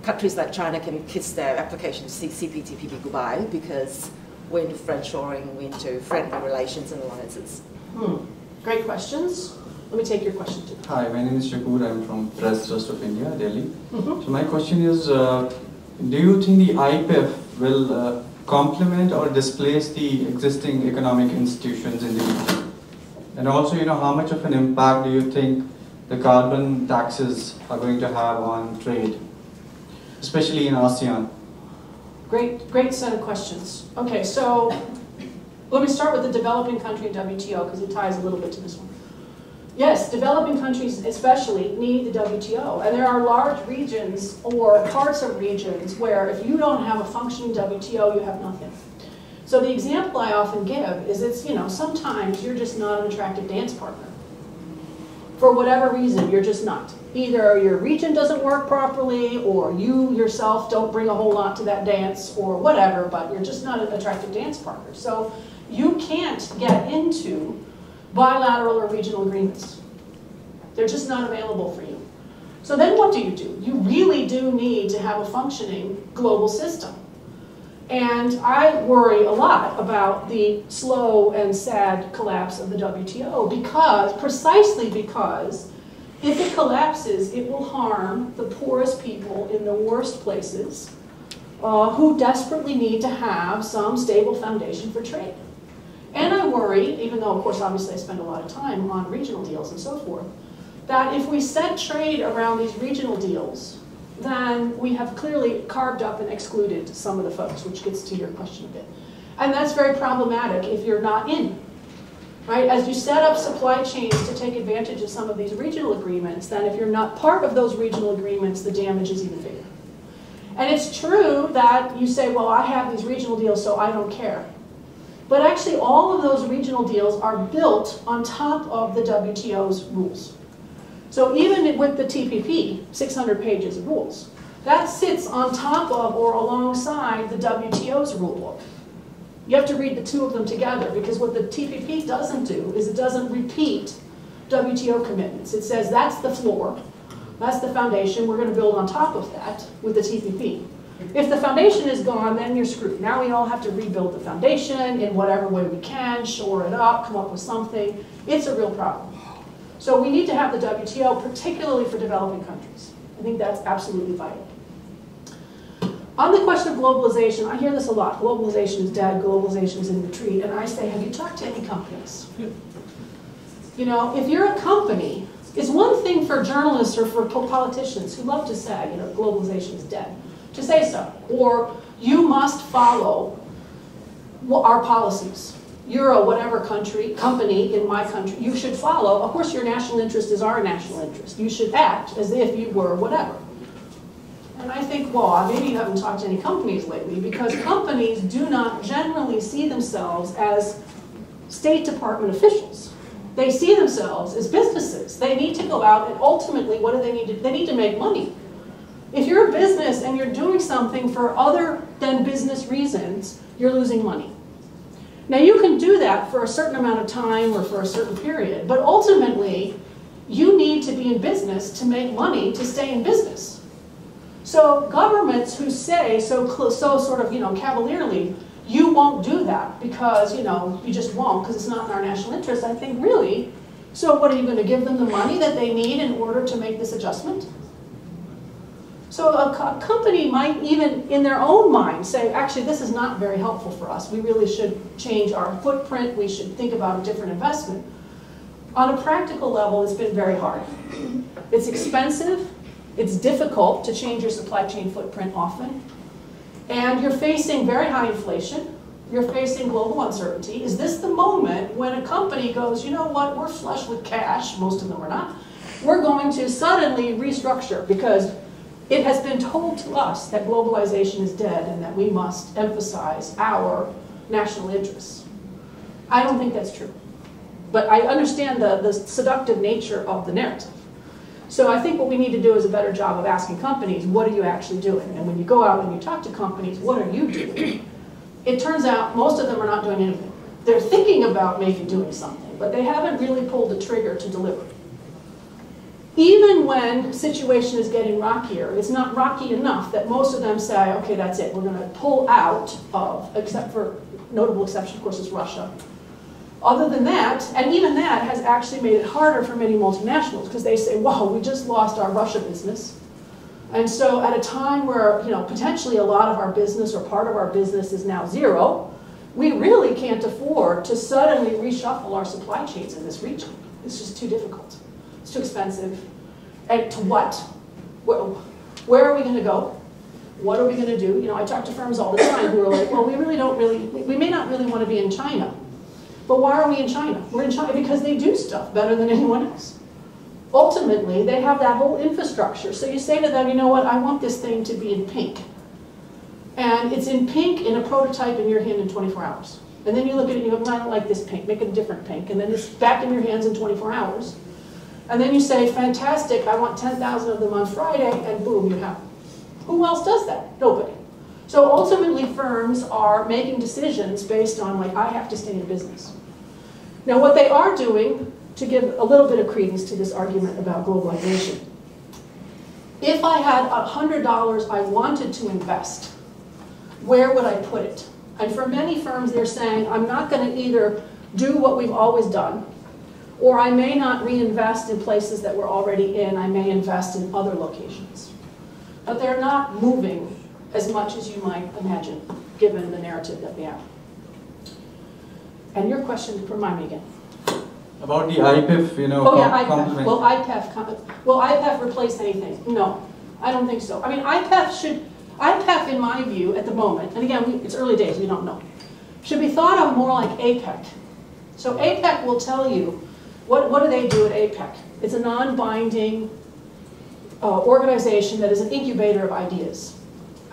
countries like China can kiss their application to CPTPP goodbye because we're into friendshoring, we're into friendly relations and alliances. Hmm. Great questions. Let me take your question too. Hi, my name is Shakur. I'm from Press Trust of India, Delhi. Mm -hmm. So my question is, uh, do you think the IPEF will uh, complement or displace the existing economic institutions in the region? And also, you know, how much of an impact do you think the carbon taxes are going to have on trade? Especially in ASEAN? Great, great set of questions. Okay, so let me start with the developing country WTO because it ties a little bit to this one. Yes, developing countries especially need the WTO. And there are large regions or parts of regions where if you don't have a functioning WTO, you have nothing. So the example I often give is it's, you know, sometimes you're just not an attractive dance partner. For whatever reason, you're just not. Either your region doesn't work properly, or you yourself don't bring a whole lot to that dance, or whatever, but you're just not an attractive dance partner. So you can't get into bilateral or regional agreements. They're just not available for you. So then what do you do? You really do need to have a functioning global system. And I worry a lot about the slow and sad collapse of the WTO because, precisely because, if it collapses, it will harm the poorest people in the worst places uh, who desperately need to have some stable foundation for trade. And I worry, even though of course obviously I spend a lot of time on regional deals and so forth, that if we set trade around these regional deals, then we have clearly carved up and excluded some of the folks, which gets to your question a bit. And that's very problematic if you're not in. Right? As you set up supply chains to take advantage of some of these regional agreements, then if you're not part of those regional agreements, the damage is even bigger. And it's true that you say, well, I have these regional deals, so I don't care. But actually, all of those regional deals are built on top of the WTO's rules. So even with the TPP, 600 pages of rules, that sits on top of or alongside the WTO's rule book. You have to read the two of them together because what the TPP doesn't do is it doesn't repeat WTO commitments. It says that's the floor, that's the foundation, we're going to build on top of that with the TPP. If the foundation is gone, then you're screwed. Now we all have to rebuild the foundation in whatever way we can, shore it up, come up with something. It's a real problem. So we need to have the WTO, particularly for developing countries. I think that's absolutely vital. On the question of globalization, I hear this a lot. Globalization is dead, globalization is in retreat. And I say, have you talked to any companies? You know, if you're a company, it's one thing for journalists or for politicians who love to say, you know, globalization is dead to say so. Or you must follow our policies. You're a whatever country, company in my country, you should follow. Of course, your national interest is our national interest. You should act as if you were whatever. And I think, well, maybe you haven't talked to any companies lately because companies do not generally see themselves as State Department officials. They see themselves as businesses. They need to go out and ultimately, what do they need to, they need to make money. If you're a business and you're doing something for other than business reasons, you're losing money. Now you can do that for a certain amount of time or for a certain period, but ultimately you need to be in business to make money to stay in business. So governments who say so, so sort of, you know, cavalierly, you won't do that because, you know, you just won't because it's not in our national interest, I think really, so what are you going to give them the money that they need in order to make this adjustment? So a, co company might even, in their own mind, say, actually, this is not very helpful for us. We really should change our footprint. We should think about a different investment. On a practical level, it's been very hard. It's expensive. It's difficult to change your supply chain footprint often. And you're facing very high inflation. You're facing global uncertainty. Is this the moment when a company goes, you know what, we're flush with cash, most of them are not, we're going to suddenly restructure because it has been told to us that globalization is dead and that we must emphasize our national interests. I don't think that's true. But I understand the, the seductive nature of the narrative. So I think what we need to do is a better job of asking companies, what are you actually doing? And when you go out and you talk to companies, what are you doing? It turns out most of them are not doing anything. They're thinking about maybe doing something, but they haven't really pulled the trigger to deliver even when situation is getting rockier, it's not rocky enough that most of them say, okay, that's it, we're going to pull out of, except for notable exception, of course, is Russia. Other than that, and even that has actually made it harder for many multinationals because they say, wow, we just lost our Russia business. And so at a time where, you know, potentially a lot of our business or part of our business is now zero, we really can't afford to suddenly reshuffle our supply chains in this region. It's just too difficult It's too expensive. And to what? Where, are we going to go? What are we going to do? You know, I talk to firms all the time who are like, well, we really don't really, we may not really want to be in China. But why are we in China? We're in China because they do stuff better than anyone else. Ultimately, they have that whole infrastructure. So you say to them, you know what, I want this thing to be in pink. And it's in pink in a prototype in your hand in 24 hours. And then you look at it and you go, I don't like this pink, make it a different pink. And then it's back in your hands in 24 hours. And then you say, fantastic, I want 10,000 of them on Friday, and boom, you have. Who else does that? Nobody. So ultimately, firms are making decisions based on, like, I have to stay in business. Now, what they are doing, to give a little bit of credence to this argument about globalization, if I had $100 I wanted to invest, where would I put it? And for many firms, they're saying, I'm not going to either do what we've always done, or I may not reinvest in places that we're already in, I may invest in other locations. But they're not moving as much as you might imagine, given the narrative that we have. And your question, remind me again. About the IPEF, you know, Oh, yeah, IPEF. Will IPEF, will IPEF replace anything? No, I don't think so. I mean, IPEF should, IPEF, in my view, at the moment, and again, it's early days, we don't know, should be thought of more like APEC. So APEC will tell you, what, what do they do at APEC? It's a non-binding uh, organization that is an incubator of ideas.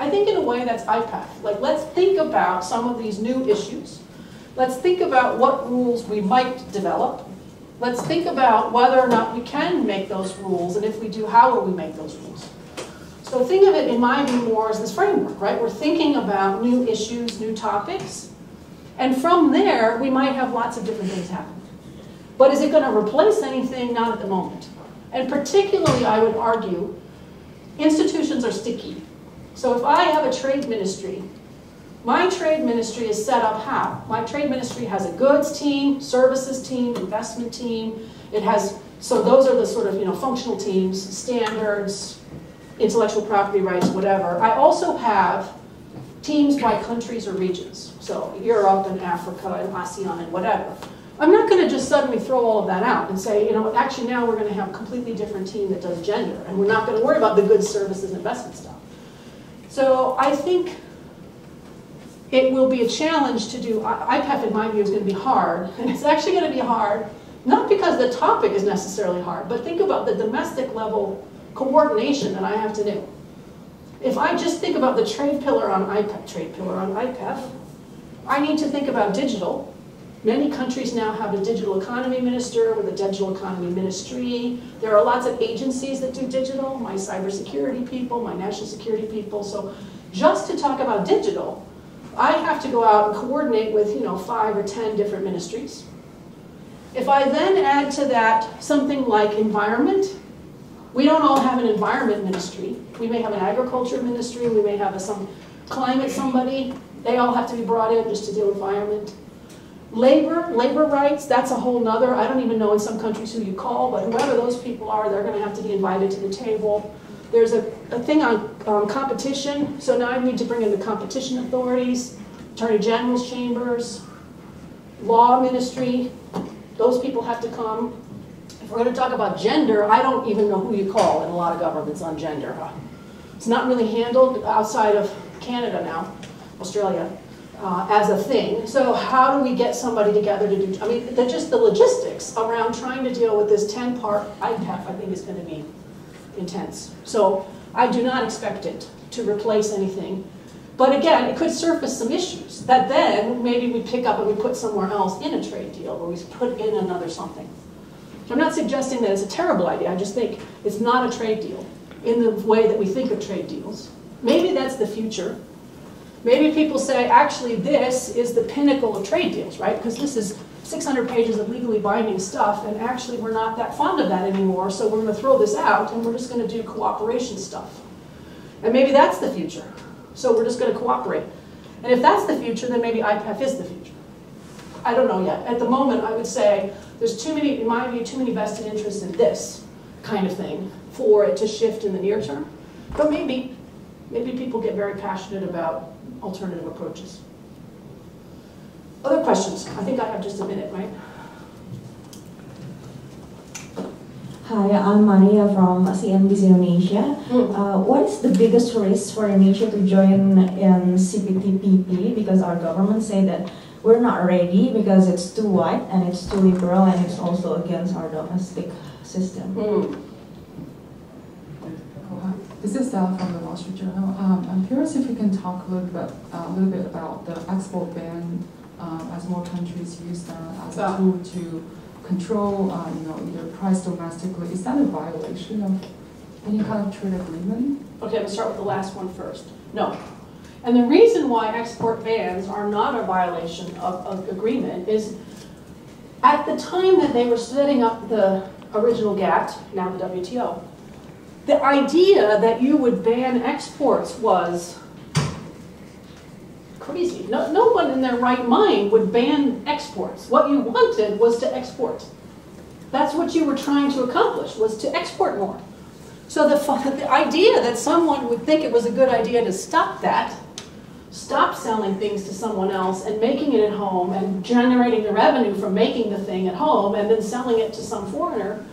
I think in a way that's IPEF. Like, let's think about some of these new issues. Let's think about what rules we might develop. Let's think about whether or not we can make those rules, and if we do, how will we make those rules? So think of it, in my view, more as this framework, right? We're thinking about new issues, new topics, and from there, we might have lots of different things happen. But is it going to replace anything? Not at the moment. And particularly, I would argue, institutions are sticky. So if I have a trade ministry, my trade ministry is set up how? My trade ministry has a goods team, services team, investment team. It has, so those are the sort of, you know, functional teams, standards, intellectual property rights, whatever. I also have teams by countries or regions. So Europe and Africa and ASEAN and whatever. I'm not going to just suddenly throw all of that out and say, you know, actually now we're going to have a completely different team that does gender, and we're not going to worry about the goods, services, investment stuff. So I think it will be a challenge to do, IPEF in my view is going to be hard, and it's actually going to be hard, not because the topic is necessarily hard, but think about the domestic level coordination that I have to do. If I just think about the trade pillar on IPEF, trade pillar on IPEF, I need to think about digital. Many countries now have a digital economy minister with a digital economy ministry. There are lots of agencies that do digital, my cybersecurity people, my national security people. So just to talk about digital, I have to go out and coordinate with, you know, five or 10 different ministries. If I then add to that something like environment, we don't all have an environment ministry. We may have an agriculture ministry, we may have a, some climate somebody. They all have to be brought in just to deal with environment. Labor, labor rights, that's a whole nother, I don't even know in some countries who you call, but whoever those people are, they're gonna have to be invited to the table. There's a, a thing on um, competition, so now I need to bring in the competition authorities, attorney general's chambers, law ministry, those people have to come. If we're gonna talk about gender, I don't even know who you call in a lot of governments on gender. It's not really handled outside of Canada now, Australia, uh, as a thing. So how do we get somebody together to do, I mean, just the logistics around trying to deal with this 10-part IPEF, I think is gonna be intense. So I do not expect it to replace anything. But again, it could surface some issues that then maybe we pick up and we put somewhere else in a trade deal, or we put in another something. So I'm not suggesting that it's a terrible idea, I just think it's not a trade deal in the way that we think of trade deals. Maybe that's the future. Maybe people say, actually, this is the pinnacle of trade deals, right? Because this is 600 pages of legally binding stuff, and actually we're not that fond of that anymore, so we're going to throw this out, and we're just going to do cooperation stuff. And maybe that's the future. So we're just going to cooperate. And if that's the future, then maybe IPEF is the future. I don't know yet. At the moment, I would say there's too many, in my view, too many vested interests in this kind of thing for it to shift in the near term. But maybe, maybe people get very passionate about alternative approaches. Other questions? I think I have just a minute, right? Hi, I'm Maria from CNBC Indonesia. Hmm. Uh, what is the biggest risk for Indonesia to join in CPTPP? Because our government say that we're not ready because it's too wide and it's too liberal and it's also against our domestic system. Hmm. This is Stella from the Wall Street Journal. Um, I'm curious if you can talk a little bit, uh, a little bit about the export ban um, as more countries use that as a tool to control, uh, you know, either price domestically. Is that a violation of any kind of trade agreement? Okay, I'm gonna start with the last one first. No. And the reason why export bans are not a violation of, of agreement is at the time that they were setting up the original GATT, now the WTO, the idea that you would ban exports was crazy. No, no one in their right mind would ban exports. What you wanted was to export. That's what you were trying to accomplish, was to export more. So the, the idea that someone would think it was a good idea to stop that, stop selling things to someone else and making it at home and generating the revenue from making the thing at home and then selling it to some foreigner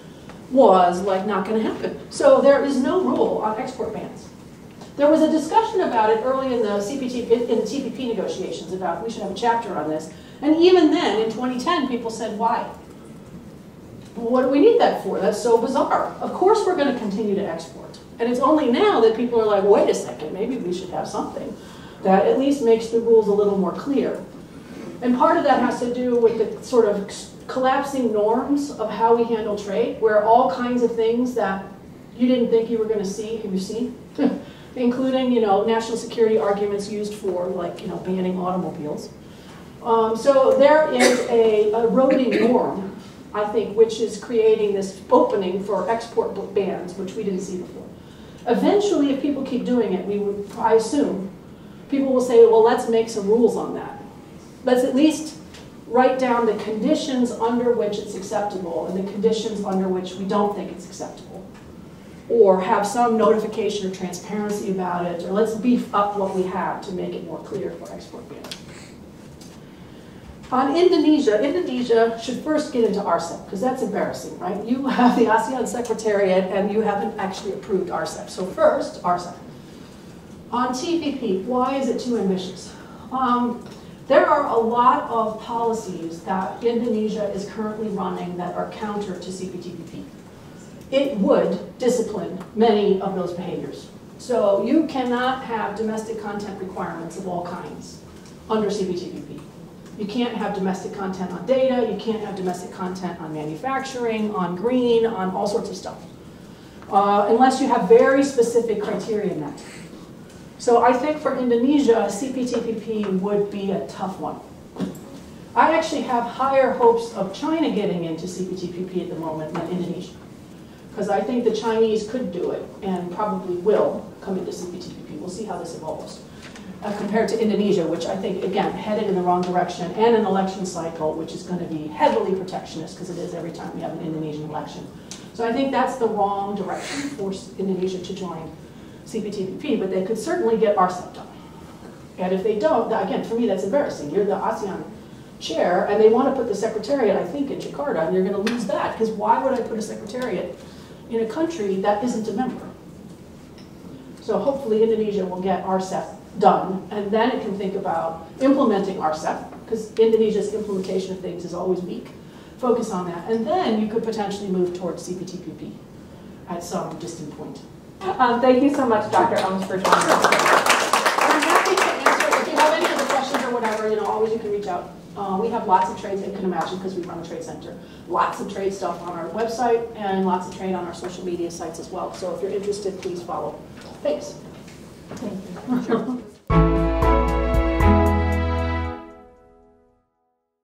was like not going to happen. So there is no rule on export bans. There was a discussion about it early in the CPT, in the TPP negotiations about we should have a chapter on this. And even then, in 2010, people said, why? What do we need that for? That's so bizarre. Of course we're going to continue to export. And it's only now that people are like, wait a second, maybe we should have something that at least makes the rules a little more clear. And part of that has to do with the sort of collapsing norms of how we handle trade, where all kinds of things that you didn't think you were going to see, you see, Including, you know, national security arguments used for, like, you know, banning automobiles. Um, so there is a eroding norm, I think, which is creating this opening for export bans, which we didn't see before. Eventually, if people keep doing it, we would, I assume, people will say, well, let's make some rules on that. Let's at least write down the conditions under which it's acceptable and the conditions under which we don't think it's acceptable. Or have some notification or transparency about it, or let's beef up what we have to make it more clear for export bans. On Indonesia, Indonesia should first get into RCEP, because that's embarrassing, right? You have the ASEAN Secretariat and you haven't actually approved RCEP. So first, RCEP. On TPP, why is it too ambitious? Um, there are a lot of policies that Indonesia is currently running that are counter to CPTPP. It would discipline many of those behaviors. So you cannot have domestic content requirements of all kinds under CPTPP. You can't have domestic content on data, you can't have domestic content on manufacturing, on green, on all sorts of stuff. Uh, unless you have very specific criteria met. So I think for Indonesia, CPTPP would be a tough one. I actually have higher hopes of China getting into CPTPP at the moment than Indonesia. Because I think the Chinese could do it and probably will come into CPTPP. We'll see how this evolves. Uh, compared to Indonesia, which I think, again, headed in the wrong direction, and an election cycle, which is going to be heavily protectionist, because it is every time we have an Indonesian election. So I think that's the wrong direction for Indonesia to join CPTPP, but they could certainly get RCEP done. And if they don't, again, for me, that's embarrassing. You're the ASEAN chair, and they want to put the secretariat, I think, in Jakarta, and you're going to lose that, because why would I put a secretariat in a country that isn't a member? So hopefully Indonesia will get RCEP done, and then it can think about implementing RCEP, because Indonesia's implementation of things is always weak. Focus on that, and then you could potentially move towards CPTPP at some distant point. Um, thank you so much, Dr. Elms, for joining us. I'm happy to answer, if you have any other questions or whatever, you know, always you can reach out. Uh, we have lots of trades, you can imagine, because we run a trade center. Lots of trade stuff on our website and lots of trade on our social media sites as well. So if you're interested, please follow. Thanks. Thank you.